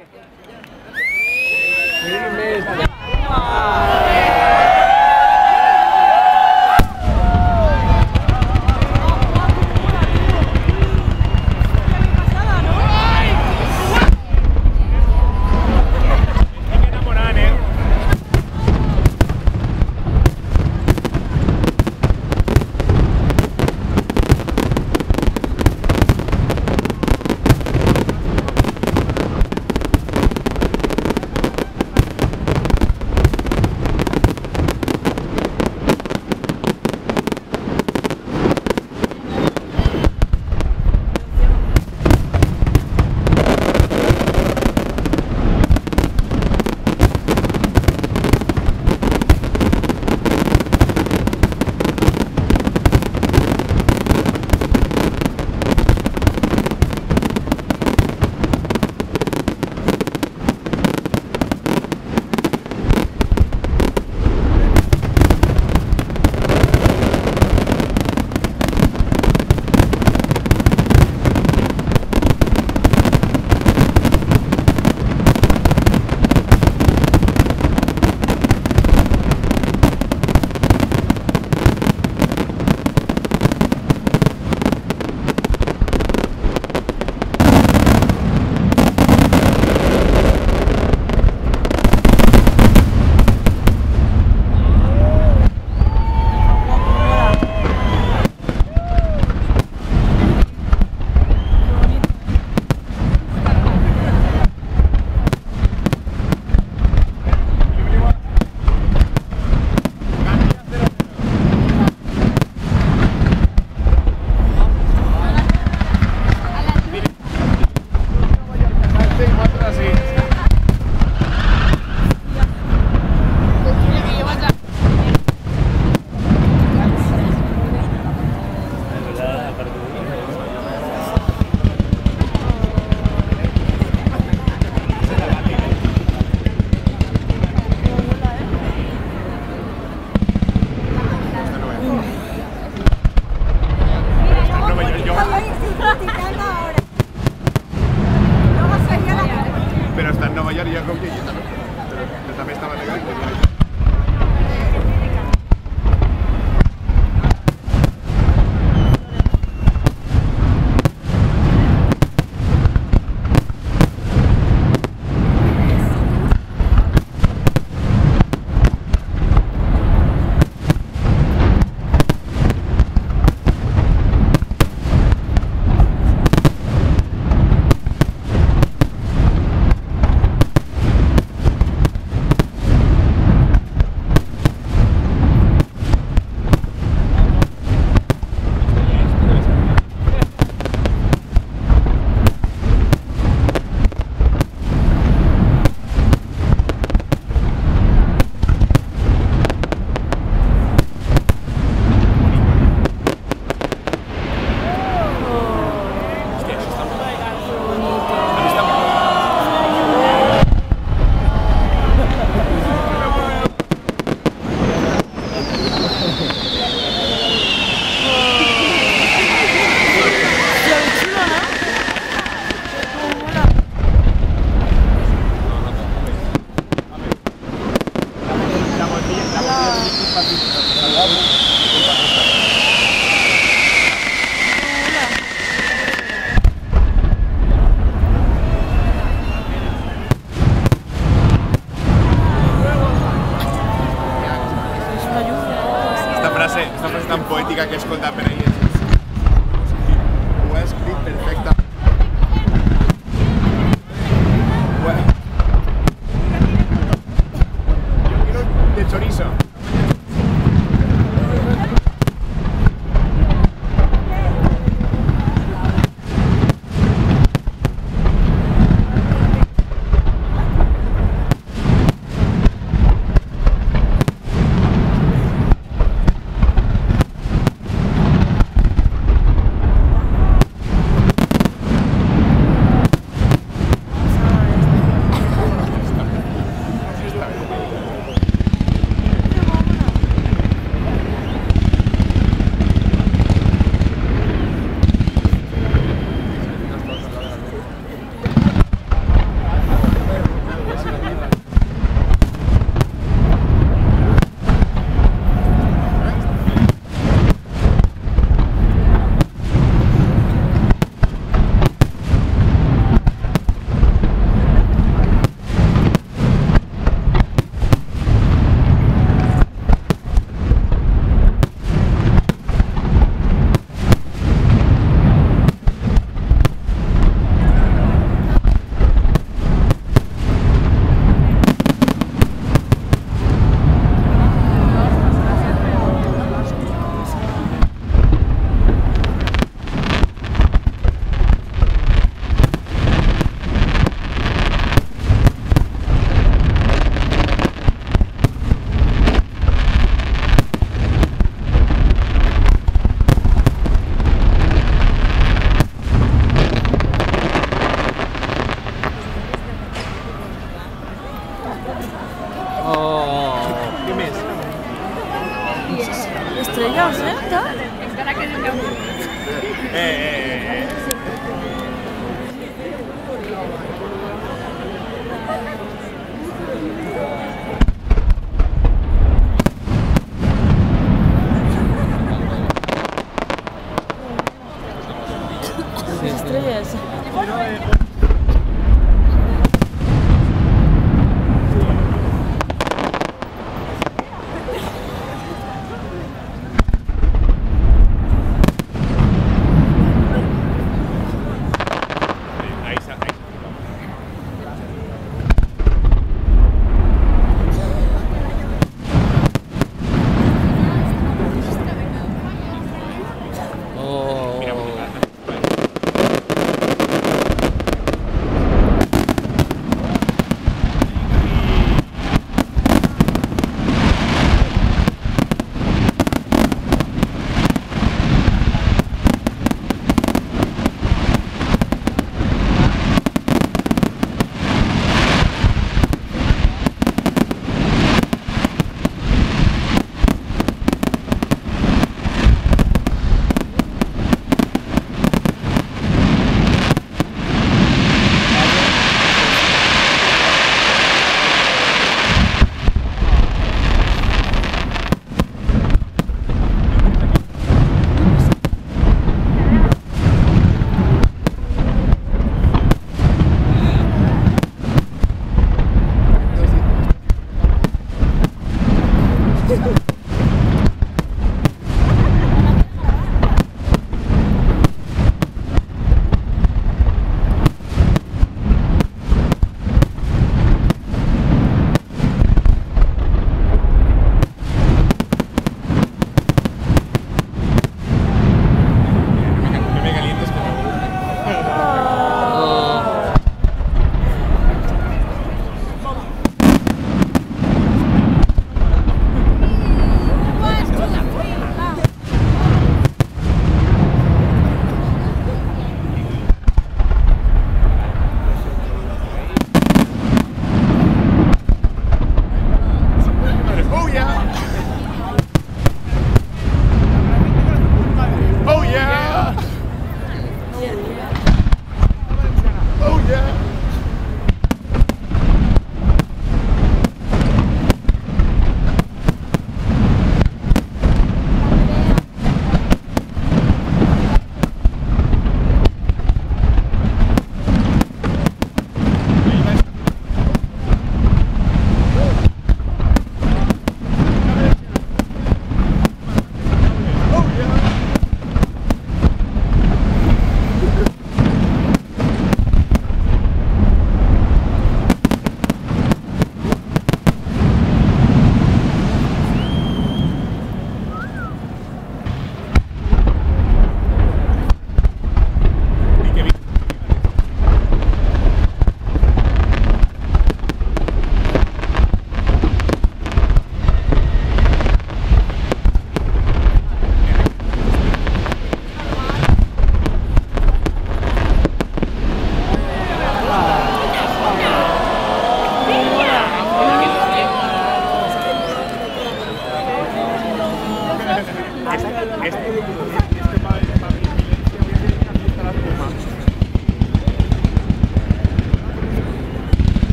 Yeah.